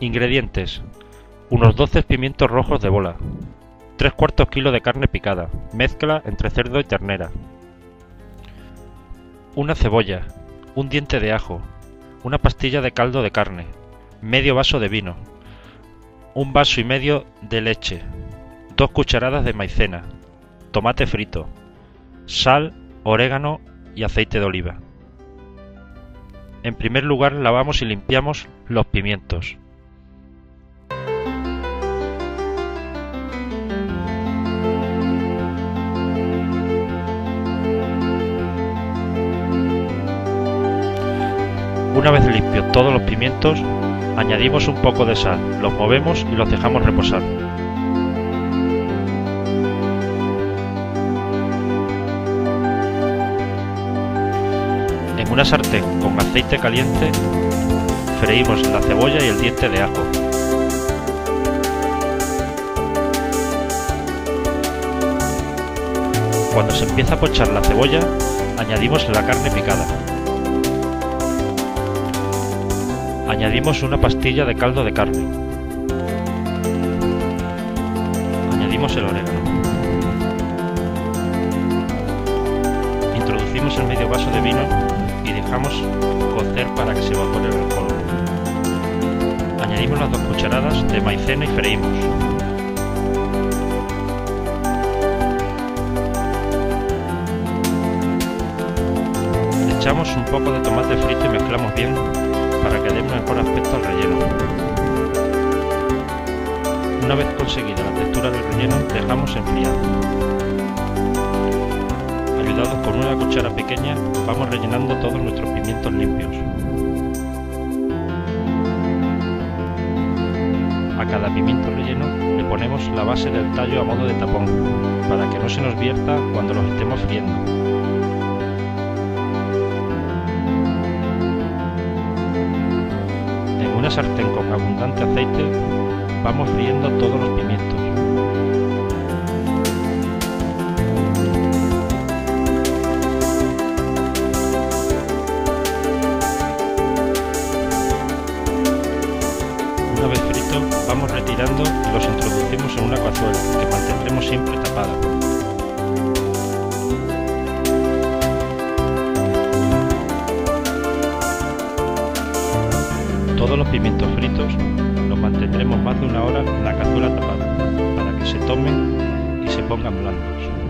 Ingredientes. Unos 12 pimientos rojos de bola. 3 cuartos kilo de carne picada, mezcla entre cerdo y ternera. Una cebolla, un diente de ajo, una pastilla de caldo de carne, medio vaso de vino, un vaso y medio de leche, dos cucharadas de maicena, tomate frito, sal, orégano y aceite de oliva. En primer lugar lavamos y limpiamos los pimientos. Una vez limpios todos los pimientos, añadimos un poco de sal, los movemos y los dejamos reposar. Una sartén con aceite caliente, freímos la cebolla y el diente de ajo. Cuando se empieza a pochar la cebolla, añadimos la carne picada. Añadimos una pastilla de caldo de carne. Añadimos el orégano. Introducimos el medio vaso de vino dejamos cocer para que se evapore el alcohol. Añadimos las dos cucharadas de maicena y freímos. Echamos un poco de tomate frito y mezclamos bien para que dé mejor aspecto al relleno. Una vez conseguida la textura del relleno, dejamos enfriar. Ayudados con una cuchara pequeña, vamos rellenando todos nuestros pimientos limpios. A cada pimiento relleno le ponemos la base del tallo a modo de tapón, para que no se nos vierta cuando los estemos friendo. En una sartén con abundante aceite vamos friendo todos los vamos retirando y los introducimos en una cazuela que mantendremos siempre tapada. Todos los pimientos fritos los mantendremos más de una hora en la cazuela tapada para que se tomen y se pongan blancos.